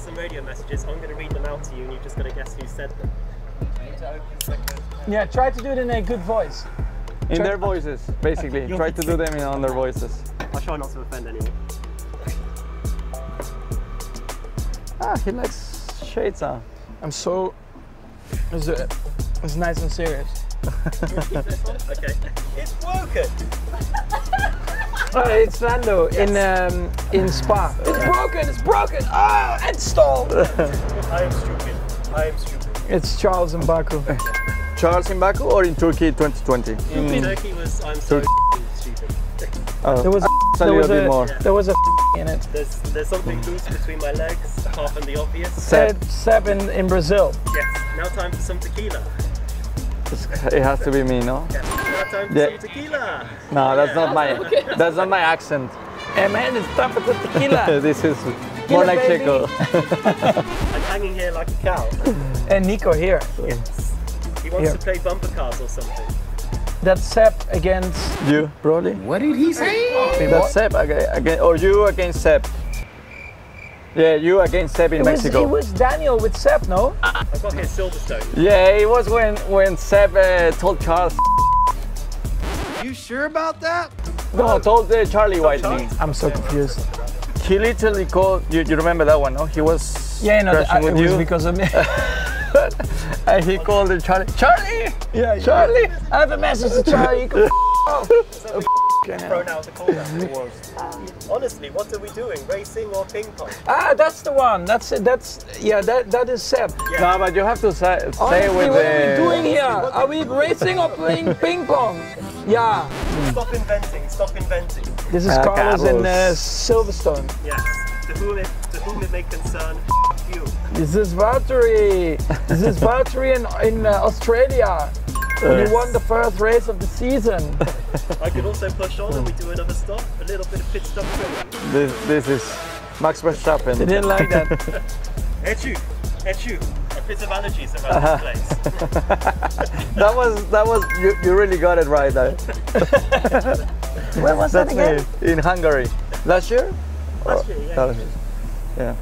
got some radio messages. I'm going to read them out to you, and you've just got to guess who said them. Yeah, try to do it in a good voice. In Try- their voices, basically. You'll Try to do them in on their voices. I'll try not to offend anyone. Ah, he likes shades on. I'm so. It's, uh, it's nice and serious. okay. It's broken. Oh, it's Lando in um, in Spa. It's broken. It's broken. Ah, and stalled. I am stupid. I am stupid. it's Charles in Baku. Charles in Baku or in Turkey 2020? In, Turkey was I'm so stupid. oh, There was a there was bit a more. there was a in it. There's there's something loose between my legs, apart from the obvious. Said seven in, in Brazil. Yes. Now time for some tequila. It has to be me, no? Yes. Now time for Yeah. some tequila. No, that's not my that's not my accent. Hey man, it's time for the tequila. this is more like baby. Checo. I'm hanging here like a cow. and Nico here. Yes. He wants Yeah. to play bumper cars or something. That's Seb against. you, Broly? What did he say? That's Seb again, again, or you against Seb? Yeah, you against Seb in It was, Mexico. it was Daniel with Seb, no? I've got here Silverstone. Yeah, it was when when Seb uh, told Charles. You sure about that? No, I told uh, Charlie Whiting. I'm so confused. He literally called. You, you remember that one? No, he was Yeah, no, crashing I, with it was you, because of me. and he called it Charlie. Charlie, yeah, Charlie. I have a message to Charlie. You can f- off. Thrown the corner. Honestly, what are we doing? Racing or ping pong? Ah, that's the one. That's it. That's yeah. That that is Seb. No, but you have to say, say Honestly, with what the. are we doing here? Are we racing or playing ping pong? Yeah. Stop inventing. Stop inventing. This is Ah, Carlos in uh, Silverstone. Yes. To whom it to whom it may concern, f- you. This is Valtteri. This is Valtteri in, in uh, Australia. When Yes. he won the first race of the season. I could also push on and we do another stop. A little bit of pit stop training. This, this is Max Verstappen. They didn't like that. Echu, Echu. A bit of allergies around this uh-huh. place. That was that was you, you really got it right there. Where was that again? me in Hungary last year. Last year, yeah. That was- yeah.